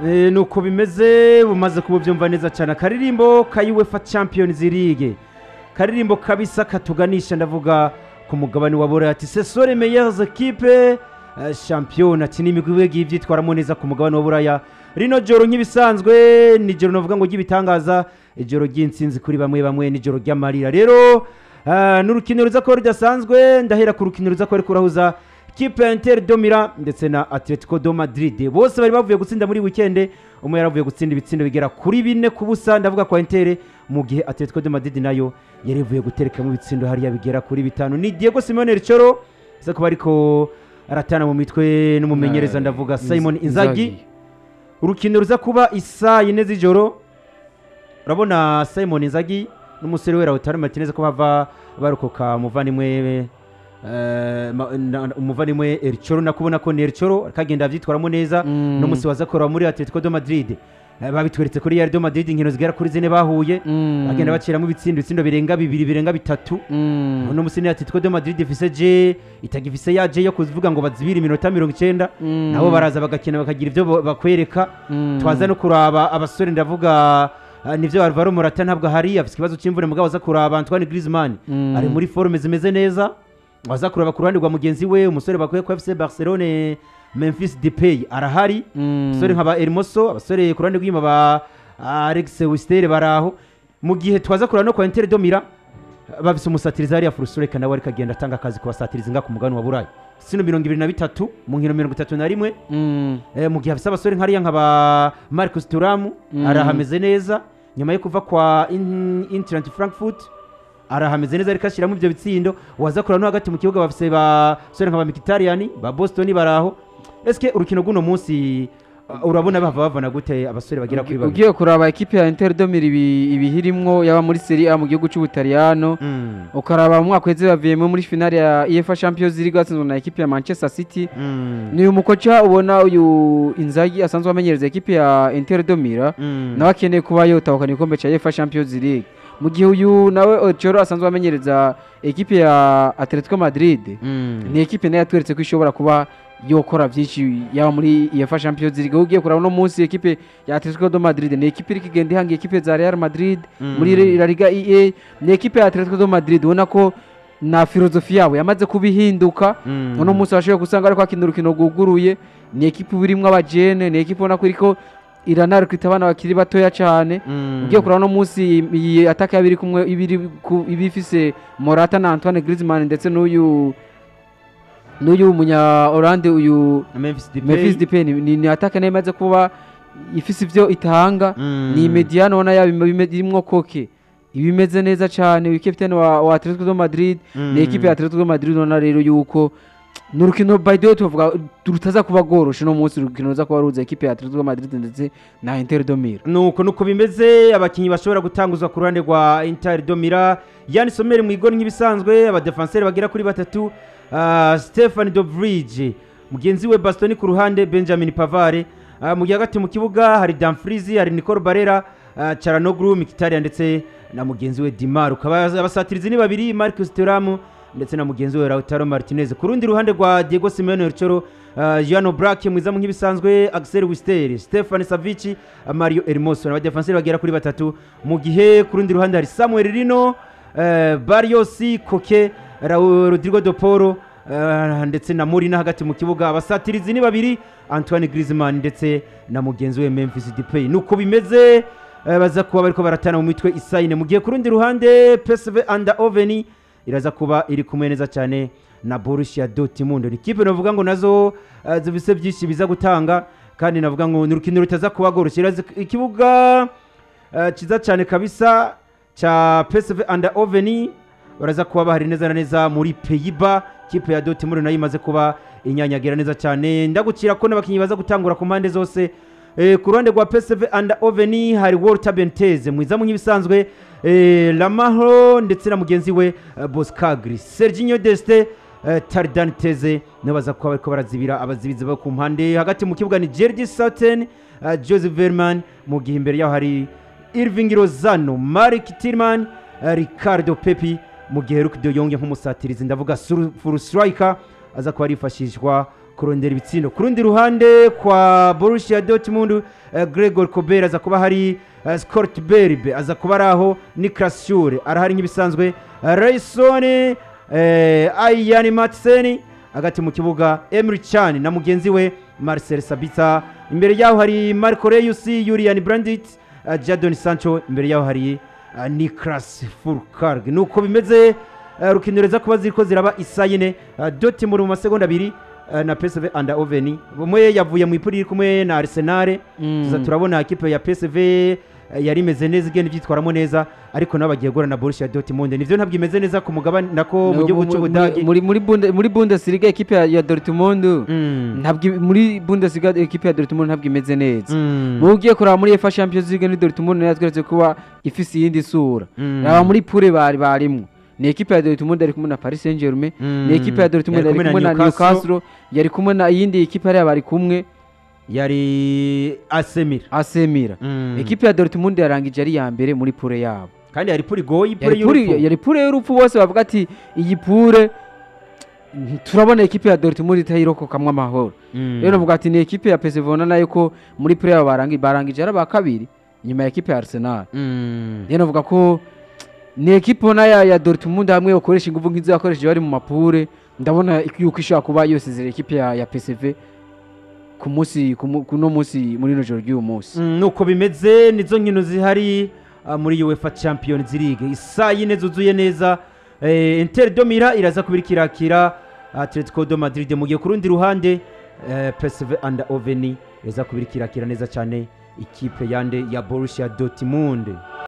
Eh, nuko bimeze bumaze kuba byumva neza cyane. Akaririmbo ka UEFA Champions League. Karirimbo kabisa katuganisha ndavuga ku mugabane wa Buraya ati ce sont les meilleures équipes. Euh, champion ati n'imigwi igiye ibyitwaramo neza ku mugabane wa Buraya. Rino joro nk'ibisanzwe ni joro navuga ngo ry'ibitangaza ijoro ry'intsinzi kuri bamwe bamwe n'ijoro ry'amarira. Rero ah, n'urukino ruza kuba rudasanzwe ndahera ku rukino ruza kuba kurahuza kipe ya Inter Domira ndetse na Atletico do Madrid. Bose bari bavuye gutsinda muri weekend. Umwe yaravuye gutsinda ibitsindo bigera kuri bine ku busa. Ndavuga kwa Inter mu gihe Atletico do Madrid na yo yari ivuye guterekamo ibitsindo hariya bigera kuri bitanu. Ni Diego Simeone Richoro iza kuba ariko aratana mu mitwe n'umumenyereza ndavuga Simon Inzaghi. Urukino ruza kuba isaa yine z'ijoro. Urabona Simon Inzaghi n'umusore we Lautaro Martinez ko bava barokoka umuvandimwe umuvandimwe Erichoro nakubona ko ni Erichoro kagenda abyitwaramo neza no n'umusi waza muri Atletico do Madrid. Eh, babitweretse kuri Real Madrid inkino zigera kuri zine bahuye. Mm. bagenda baciramo ibitsindo ibitsindo birenga bibiri birenga bitatu. No uno musi ni Atletico de Madrid ifise je itagifise ya je yo kuvuga ngo bazibire iminota mirongo icyenda. Mm. nabo baraza bagakina bakagira ibyo bakwereka. Mm. twaza no kuraba abasore ndavuga ah, nivyo Alvaro Morata ntabwo hari afite ikibazo cy'imvune mugabo aza kuraba Antoine Griezmann. Mm. ari muri forme zimeze neza waza kuraba ku ruhande rwa mugenzi we umusore bakuye kwa FC Barcelone Memphis Depay arahari Mm. abasore nk'aba Hermoso abasore ku ruhande rw'inyuma ba Alex Wistere baraho mu gihe twaza kureba no kwa Inter domira umusatiriza umusatirizi hariya Furusureka nawe ariko agenda atanga akazi ku basatirizi inga ku mugabane wa Burayi sino mirongo ibiri na bitatu mu nkino mirongo itatu na rimwe Mm. Eh, mu gihe afise abasore nk'ariya nk'aba Marcus Thuram Mm. arahameze neza nyuma yo kuva kwa In- Eintracht Frankfurt arahameze neza ariko ashyiramo ibyo bitsindo waza no hagati mu kibuga bafise ba sore nk'aba Mkhitaryan ba Boston baraho eske urukino guno munsi uh, urabona bava bavana gute abasore bagira kuri babiri? Ugiye kuraba ekipe ya Inter Domir ibi ibihirimwo yaba muri Serie A mu gihugu cy'Ubutaliyano Mm, ukaraba mu mwaka weze baviyemo muri finale ya UEFA Champions League atsinzwe na ekipe ya Manchester City. Mm, ni uyu mukoca ubona uyu Inzaghi asanzwe amenyereza ekipe ya Inter Domira mm. nawe akeneye kuba yotahukana igikombe cya UEFA Champions League mu gihe uyu nawe Ochoro asanzwe amenyereza ekipe ya Atletico Madrid Mm. ni ekipe na yo yatweretse ko ishobora kuba yokora byinshi yaba muri UEFA Champions League ugiye kuraba no munsi ekipe ya Atletico do Madrid ni ekipe iri kugenda ihanga ekipe za Real Madrid Mm. muri La Liga EA ni ekipe ya Atletico do Madrid ubona ko na filozofi yabo yamaze kubihinduka Mm. uno munsi washoboye gusanga ariko akina urukino rwuguruye ni ekipe irimo abajene ni ekipe ubona ko iriko iranarikita abana bakiri batoya cyane Mm. ugiye kuraba no munsi iyi ataka yabiri kumwe iba ifise Morata na Antoine Griezmann ndetse n'uyu n'uyu munya Oranje uyu Memphis Depay. Ni, ataka na yo imaze kuba ifise ivyo itanga Mm. ni mediano ubona yaba irimwo koke iba imeze neza cyane uyu kapitene wa, Atletico Madrid Mm. ni ekipe ya Atletico Madrid ubona rero yuko ni urukino by the way tuvuga rutaza kuba rworoshe no munsi urukino ruza kuba ruza ekipe ya Atletico Madrid ndetse na Inter do Milan. Nuko nuko bimeze abakinnyi bashobora gutanguzwa ku ruhande rwa Inter Domira Yani Sommer mu igoni nk'ibisanzwe abadefanseri bagera kuri batatu. Uh, Stefan Dobrige mugenzi we Bastoni ku ruhande Benjamin Pavare uh, mu gihe hagati mu kibuga hari Dumfries hari Nicole Barella uh, Charanoglu Mkhitaryan ndetse na mugenzi we Dimar ukaba abasatirizi ni babiri Marcus Thuram ndetse na mugenzi we Lautaro Martinez. Ku rundi ruhande rwa Diego Simeone uh, Giano Braque mwizamu nk'ibisanzwe Axel Wister Stefan Savici uh, Mario Hermoso. Na defensive bagera kuri batatu. Mu gihe ku rundi ruhande hari Samuel Rino uh, Barrios Koke Rodrigo de Poro uh, ndetse na Murina hagati mu kibuga. Abasatirizi ni babiri Antoine Griezmann ndetse na mugenzi we Memphis Depay. Nuko bimeze uh, baza kuba bariko baratana mu mitwe isayine mu gihe ku rundi ruhande PSV Eindhoven iraza kuba iri kumwe neza cyane na Borussia Dortmund. Ni kipe navuga ngo nazo uh, byinshi biza gutanga kandi navuga ngo ni urukino rutaza kuba rworoshye. Ikibuga kiza cyiza cyane kabisa cya PSV Eindhoven baraza kuba bahari neza na neza muri peyiba kipe ya Dortmund nayo imaze kuba inyanyagira neza cyane. Ndagukira ko n'abakinnyi baza gutangura ku mpande zose Eh, ku ruhande rwa PSV Eindhoven hari Walter Benteze mwizamu nk'ibisanzwe eh, Lamaho ndetse na mugenzi we eh, Boskagri Serginho Deste eh, Tardan Teze nabo baza kuba bariko barazibira abazibizi bo ku mpande. Hagati mu kibuga ni Sutton eh, Joseph Verman mu gihe imbere yaho hari Irving Lozano Mark Tillman eh, Ricardo Pepi mu gihe de Jong nk'umusatirizi. Ndavuga furu aza kuba arifashishwa ku kurondera ibitsindo ku rundi ruhande kwa Borussia Dortmund eh, Gregor Kobel aza kuba hari eh, Scott Berbe aza kuba ari aho Niklas Shure arahari nk'ibisanzwe. Eh, Rayson Ayani Matsen hagati mu kibuga Emre Can na mugenzi we Marcel Sabitzer. Imbere yaho hari Marco Reus Julian Brandt eh, Jadon Sancho. Imbere yaho hari Niklas Fulkrug nuko bimeze eh, rukino reza kuba ziriko ziraba isa yine. Eh, Dortmund mu masegonda abiri na PSV anda oveni umwe yavuye mu ipuri kumwe na Arsenal Mm. tuza turabona ekipe ya PSV eh, yari imeze neza igenda ibyitwaramo neza ariko nabo bagiye guhura na Borussia Dortmund nivyo ntabwo imeze neza ku mugabane nako mu gihugu mu- cy'Ubudagi muri muri muri Bundesliga ekipe ya- ya Dortmund Mm. ntabwo muri Bundesliga ekipe ya Dortmund ntabwo imeze neza Mm. mu ugiye kuraba muri UEFA Champions League ni Dortmund nayo yatweretse kuba ifise iyindi sura Mm. muri pure bari barimwo ni ekipe ya Dortmund yari kumwe na Paris Saint-Germain. Mm. ni ekipe ya Dortmund yari kumwe na Newcastle. Yari kumwe na iyindi ekipe hariya bari kumwe yari asemira Asemira Mm. ekipe ya Dortmund yarangije ari iya mbere muri pure yabo. Kandi yari puri yari pure y'urupfu. yari pure y'urupfu bose bavuga ati iyi pure turabona ekipe ya Dortmund itayirokokamwo amahoro. Mm. rero navuga ati ni ekipe ya PSV ubona na yo ko muri pure yabo barangi- barangije ari aba kabiri nyuma ya ekipe ya Arsenal. Rero navuga ko ni ekipe ubona ya, Dortmund hamwe bakoresha ingufu nk'izo yakoresheje bari mu mapure. Ndabona yuko ishobora kuba yosezera ekipe ya, PSV ku munsi ku mu- kuno munsi muri ino joro ry'uyu munsi. Mm, nuko bimeze nizo nkino zihari ah, muri UEFA Champions League. Isaa yine zuzuye neza eh, Inter de Mira iraza kubira ikirakira Atletico de Madrid mu gihe ku rundi ruhande eh, PSV Eindhoven iraza kubira ikirakira neza cyane ikipe yande ya Borussia Dortmund.